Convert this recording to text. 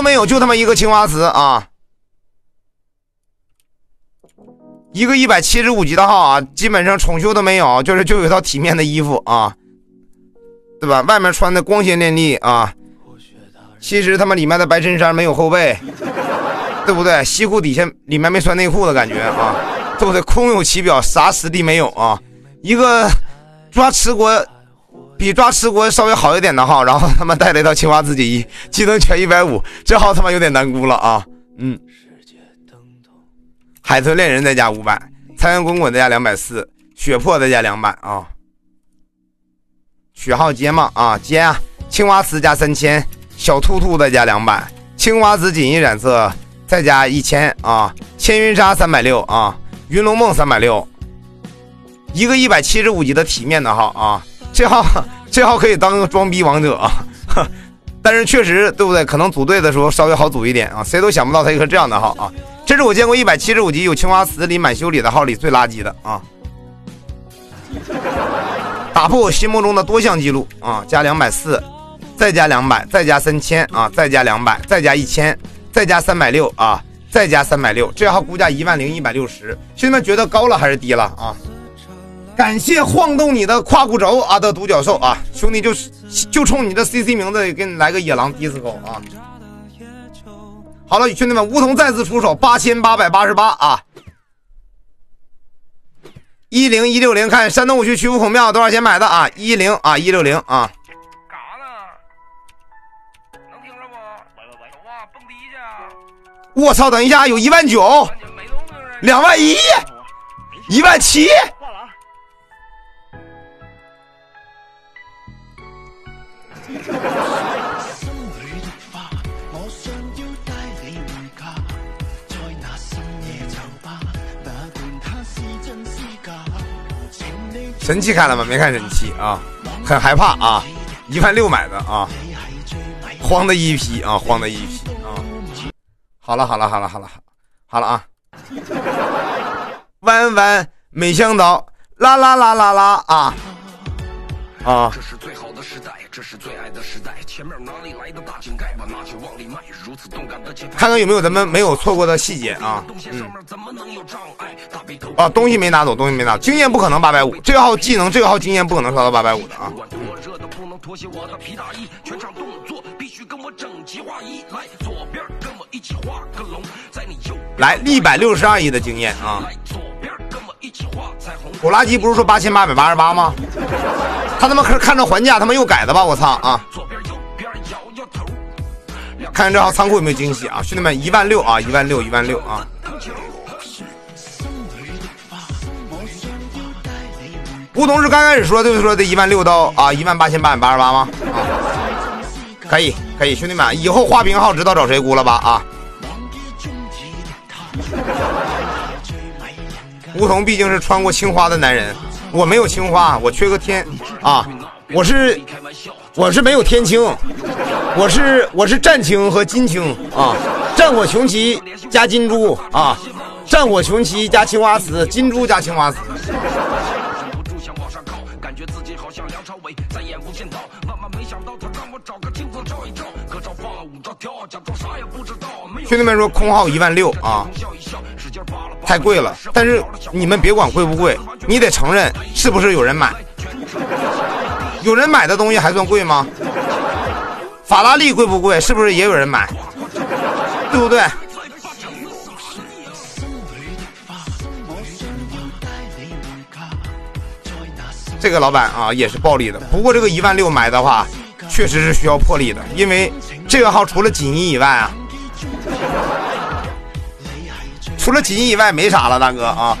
都没有，就他妈一个青花瓷啊！一个一百七十五级的号啊，基本上宠秀都没有，就是就有一套体面的衣服啊，对吧？外面穿的光鲜亮丽啊，其实他妈里面的白衬衫没有后背，对不对？西裤底下里面没穿内裤的感觉啊，对不对？空有其表，啥实力没有啊？一个抓持国比抓持国稍微好一点的号，然后他妈带了一套青花瓷锦衣，技能全一百五，这号他妈有点难估了啊！嗯。海豚恋人再加五百，财源滚滚再加两百四，血魄再加两百啊！血号接吗？啊接啊！青花瓷加三千，小兔兔再加两百，青花瓷锦衣染色再加一千啊！千云纱三百六啊！云龙梦三百六，一个一百七十五级的体面的号啊！这号这号可以当个装逼王者啊！但是确实对不对？可能组队的时候稍微好组一点啊！谁都想不到他一个这样的号啊！这是我见过一百七十五级有青花瓷里满修理的号里最垃圾的啊！打破我心目中的多项记录啊！加两百四，再加两百，再加三千啊！再加两百，再加一千，再加三百六啊！再加三百六，这号估价一万零一百六十。兄弟们觉得高了还是低了啊？感谢晃动你的胯骨轴啊的独角兽啊！兄弟就是就冲你这 CC 名字给你来个野狼 DISCO 啊！好了，兄弟们，梧桐再次出手，八千八百八十八啊！一零一六零，看山东五区曲阜孔庙多少钱买的啊？一零啊，一六零啊！干啥呢？能听着不？走啊，蹦迪去！我操，等一下，有一万九，两万一，一万七。神器看了吗？没看神器啊，很害怕啊！一万六买的啊，慌的一批啊，慌的一批啊！好了好了好了好了好了啊！弯弯没想到，啦啦啦啦啦啊啊！这是最好的时代。这是最爱的时代，前面哪里来的大井盖？把拿去往里迈，如此动感的节拍。看看有没有咱们没有错过的细节啊？嗯。啊，东西没拿走，东西没拿走，经验不可能八百五。这个号技能，这个号经验不可能刷到八百五的啊。来，一百六十二亿的经验啊。狗垃圾不是说八千八百八十八吗？他他妈可是看着还价，他妈又改的吧？我操啊！看看这号仓库有没有惊喜啊，兄弟们，一万六啊，一万六，一万六啊！梧桐是刚开始说就是说这一万六到啊一万八千八百八十八吗？啊，可以可以，兄弟们，以后花瓶号知道找谁估了吧？啊！梧桐毕竟是穿过青花的男人，我没有青花，我缺个天啊！我是我是没有天青，我是我是战青和金青啊！战火穷奇加金猪啊！战火穷奇加青花瓷，金猪加青花瓷。兄弟们说空号一万六啊！太贵了，但是你们别管贵不贵，你得承认是不是有人买？有人买的东西还算贵吗？法拉利贵不贵？是不是也有人买？对不对？这个老板啊也是暴力的，不过这个一万六买的话，确实是需要魄力的，因为这个号除了锦衣以外啊。除了锦衣以外没啥了，大哥啊。